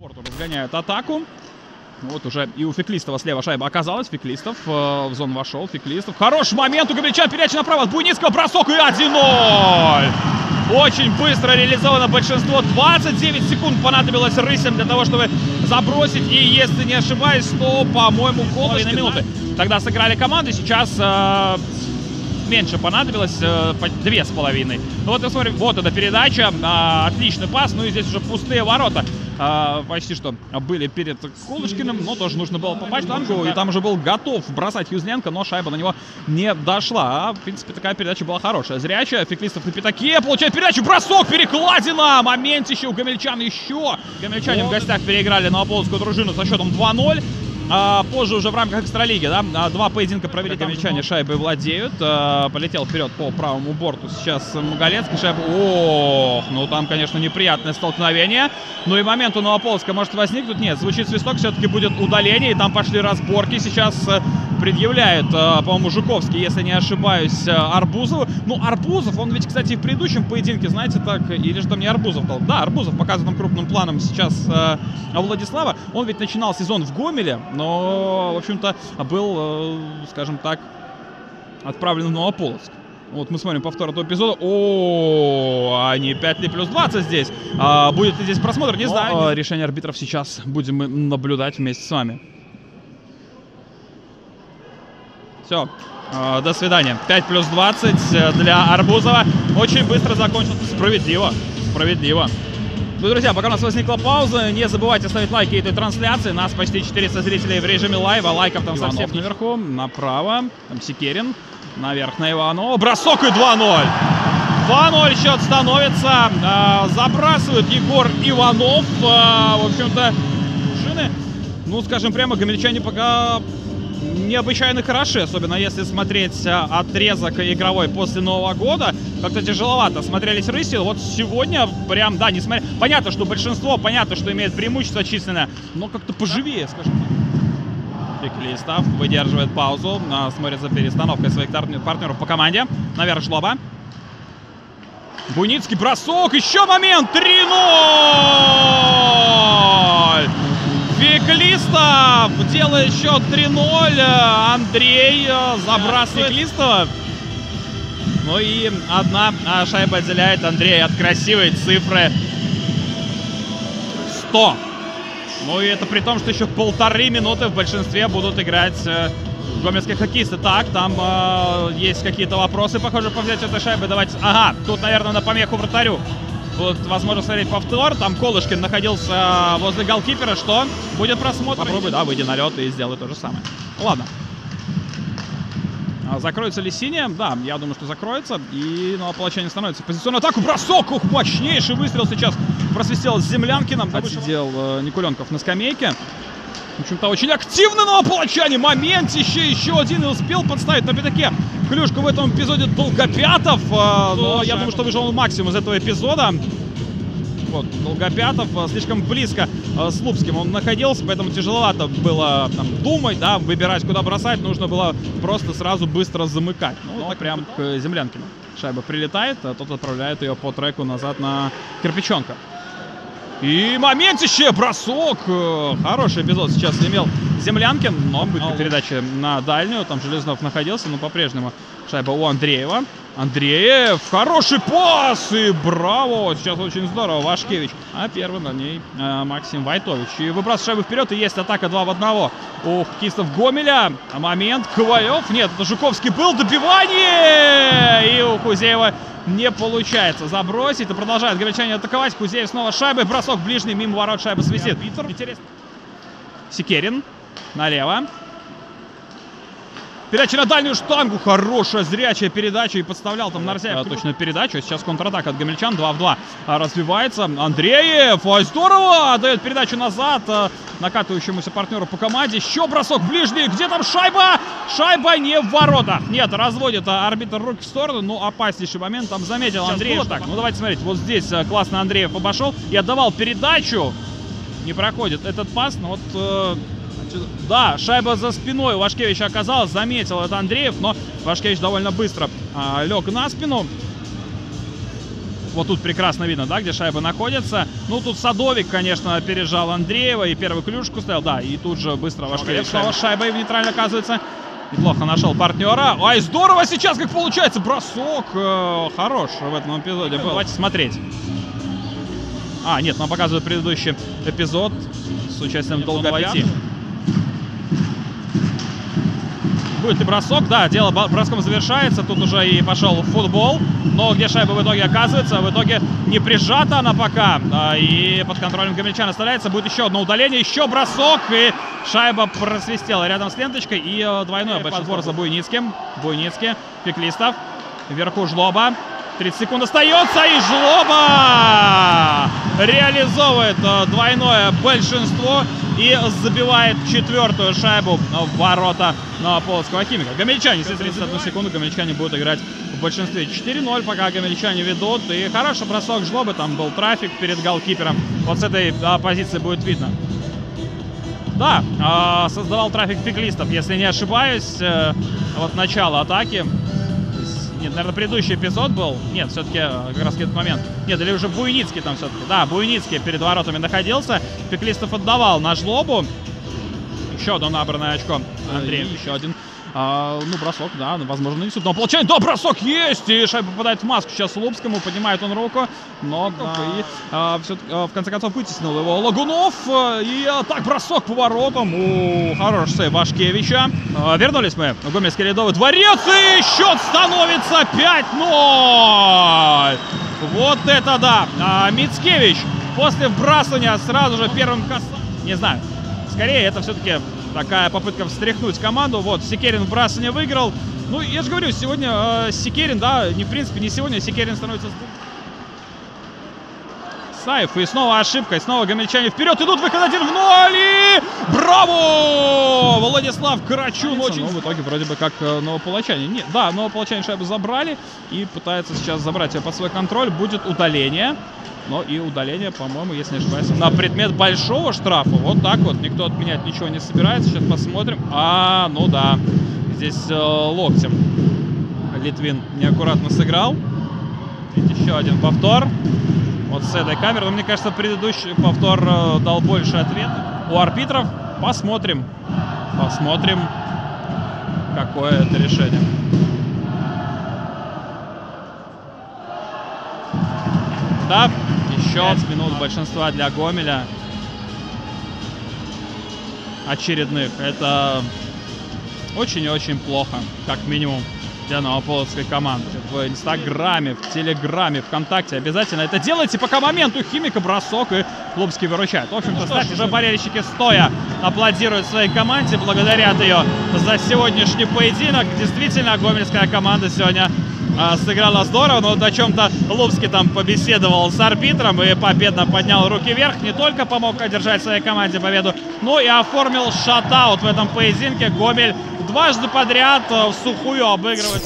Порту разгоняют атаку. Вот уже и у Феклистова слева шайба оказалась. Феклистов э, в зону вошел. Феклистов. Хороший момент у Габрича. Передача направо от Буйницкого. Бросок и 1-0. Очень быстро реализовано большинство. 29 секунд понадобилось рысям для того, чтобы забросить. И если не ошибаюсь, то, по-моему, половина минуты. Тогда сыграли команды. Сейчас э, меньше понадобилось, э, две с половиной. Ну вот, смотрим, вот эта передача, э, отличный пас, ну и здесь уже пустые ворота. Э, почти что были перед Кулышкиным, но тоже нужно было попасть в танку, и там уже был готов бросать Юзленко, но шайба на него не дошла. А, в принципе, такая передача была хорошая. Зрячая, Феклистов на пятаке, получает передачу, бросок, перекладина, момент еще у Гамельчан еще. Гамельчане в гостях переиграли на Аполлонскую дружину со счетом 2-0. А, позже уже в рамках экстралиги, да, а, два поединка провели там американчане шайбой владеют. А, полетел вперед по правому борту сейчас Маголецкий шайба. Ох, ну там, конечно, неприятное столкновение. Ну и момент у Новополска может возникнуть. Нет, звучит свисток, все-таки будет удаление. И там пошли разборки. Сейчас э, предъявляет, э, по-моему, Жуковский, если не ошибаюсь, э, Арбузову. Ну, Арбузов, он ведь, кстати, в предыдущем поединке, знаете, так, или же там не Арбузов был. Да, Арбузов показан крупным планом сейчас Владислава. Он ведь начинал сезон в Гомеле, но, в общем-то, был, э, скажем так, отправлен в Новополоцк. Вот мы смотрим повтор этого эпизода. О, они 5 ли плюс 20 здесь. А, будет ли здесь просмотр, не знаю. Но, решение арбитров сейчас будем наблюдать вместе с вами. Все, а, до свидания. 5 плюс 20 э, для Арбузова. Очень быстро закончился. Справедливо. Справедливо. Ну, друзья, пока у нас возникла пауза, не забывайте ставить лайки этой трансляции. Нас почти 400 зрителей в режиме лайва. Лайков там Иванов совсем наверху, направо. Там Секерин. Наверх на Иванова. Бросок и 2-0. 2-0 счет становится. Э, забрасывает Егор Иванов. Э, в общем-то, шины. Ну, скажем прямо, гомельчане пока необычайно хороши, особенно если смотреть а, отрезок игровой после Нового года. Как-то тяжеловато смотрелись рыси. Вот сегодня прям, да, несмотря... Понятно, что большинство, понятно, что имеет преимущество численное, но как-то поживее, скажем так. Феклистов выдерживает паузу, а, смотрит за перестановкой своих партнеров по команде. Наверх Жлоба. Буницкий бросок, еще момент, 3-0! Феклистов делает счет 3-0. Андрей э, забрасывает Феклистова. Ну и одна а, шайба отделяет Андрея от красивой цифры 100. Ну и это при том, что еще полторы минуты в большинстве будут играть э, гомельские хоккеисты. Так, там э, есть какие-то вопросы, похоже, по взятию этой шайбы. Давайте... Ага, тут, наверное, на помеху вратарю будет возможно смотреть повтор. Там Колышкин находился а, возле голкипера. Что? Будет просмотр. Попробуй, да, выйди на лед и сделай то же самое. Ладно. А закроется ли синяя? Да, я думаю, что закроется. И ну, ополчение становится. Позиционную атаку. Бросок! Ух, мощнейший выстрел сейчас просвистел с Землянкиным. Отсидел э, Никуленков на скамейке. В общем-то, очень активно на ополчане. Момент еще, еще один и успел подставить на пятаке. Клюшку в этом эпизоде Долгопятов. Э, но я думаю, что выжил максимум из этого эпизода. Вот, Долгопятов э, слишком близко э, с Лупским он находился, поэтому тяжеловато было там, думать, да, выбирать, куда бросать. Нужно было просто сразу быстро замыкать. Ну, вот прям к Землянкину. Шайба прилетает, а тот отправляет ее по треку назад на Кирпичонка. И моментище, бросок. Э, хороший эпизод сейчас имел Землянкин, но будет передача на дальнюю. Там Железнов находился, но по-прежнему шайба у Андреева. Андреев, хороший пас и браво! Сейчас очень здорово, Вашкевич. А первый на ней э, Максим Вайтович. И выбрасывает шайбу вперед, и есть атака 2 в 1 у хоккеистов Гомеля. Момент, Ковалев, нет, это Жуковский был, добивание! И у Кузеева не получается забросить. И продолжает горячане атаковать. Кузеев снова шайбой, бросок ближний, мимо ворот шайба свистит. Интересно. Секерин налево. Передача на дальнюю штангу. Хорошая зрячая передача. И подставлял там Нарзяев. Да, точно передачу. Сейчас контратака от Гамельчан. 2 в 2 развивается. Андреев. Ой, здорово. Дает передачу назад а, накатывающемуся партнеру по команде. Еще бросок ближний. Где там шайба? Шайба не в воротах. Нет, разводит а, арбитр руки в сторону. Но опаснейший момент там заметил Андреев. так. Ну давайте смотреть. Вот здесь а, классно Андреев обошел и отдавал передачу. Не проходит этот пас. Но вот э, да, шайба за спиной у Вашкевича оказалась. Заметил это Андреев, но Вашкевич довольно быстро а, лег на спину. Вот тут прекрасно видно, да, где шайба находится. Ну, тут Садовик, конечно, опережал Андреева и первую клюшку ставил, да, и тут же быстро Вашкевич снова шайбой в нейтрале оказывается. Неплохо нашел партнера. Ай, здорово сейчас как получается. Бросок э, хорош в этом эпизоде был. Давайте смотреть. А, нет, нам показывают предыдущий эпизод с участием Долгопян. Будет ли бросок? Да, дело броском завершается. Тут уже и пошел футбол. Но где шайба в итоге оказывается? В итоге не прижата она пока. А, и под контролем Гамельчан оставляется. Будет еще одно удаление, еще бросок. И шайба просвистела рядом с ленточкой. И э, двойной подбор за Буйницким. Буйницкий, Феклистов. Вверху Жлоба. 30 секунд остается, и Жлоба реализовывает э, двойное большинство и забивает четвертую шайбу в ворота Полоцкого химика. Гамельчане, если 31 секунду, гамельчане будут играть в большинстве 4-0, пока гамельчане ведут. И хороший бросок Жлобы, там был трафик перед голкипером. Вот с этой позиции будет видно. Да, а, создавал трафик фиглистов, если не ошибаюсь. Э, вот начало атаки. Нет, наверное, предыдущий эпизод был. Нет, все-таки э, как раз этот момент. Нет, или уже Буйницкий там все-таки. Да, Буйницкий перед воротами находился. Пеклистов отдавал на жлобу. Еще одно набранное очко. Андрей, еще один. А, ну, бросок, да, возможно, несут. Но получает, да, бросок есть! И шайба попадает в маску сейчас Лупскому, поднимает он руку. Но да. и, а, все, а, в конце концов вытеснил его Лагунов. И а, так, бросок по воротам. У, хороший сейв Вашкевича. А, вернулись мы в Гомельский ледовый дворец. И счет становится 5-0. Вот это да! А, Мицкевич после вбрасывания сразу же первым касанием. Не знаю, скорее это все-таки Такая попытка встряхнуть команду. Вот, Секерин в выиграл. Ну, я же говорю, сегодня э, Секерин, да, не в принципе, не сегодня, Секерин становится... Саев, и снова ошибка, и снова гомельчане вперед идут, выход один в ноль, и браво! Владислав Карачун очень... Но в итоге вроде бы как э, новополочане. Нет, да, новополочане шайбу забрали и пытаются сейчас забрать ее под свой контроль. Будет удаление. Но и удаление, по-моему, если не ошибаюсь, на предмет большого штрафа. Вот так вот. Никто отменять ничего не собирается. Сейчас посмотрим. А, ну да. Здесь э, локтем Литвин неаккуратно сыграл. Ведь еще один повтор. Вот с этой камеры. Но мне кажется, предыдущий повтор э, дал больше ответа. У арбитров посмотрим. Посмотрим, какое это решение. Да, еще 5 минут большинства для Гомеля. Очередных. Это очень и очень плохо, как минимум, для новополоцкой команды. В Инстаграме, в Телеграме, ВКонтакте обязательно это делайте, пока моменту Химика бросок и Клубский выручает. В общем-то, ну, уже болельщики стоя аплодируют своей команде, благодарят ее за сегодняшний поединок. Действительно, гомельская команда сегодня сыграла здорово, но вот о чем-то Лупский там побеседовал с арбитром и победно поднял руки вверх. Не только помог одержать своей команде победу, но и оформил шатаут в этом поединке. Гомель дважды подряд в сухую обыгрывает.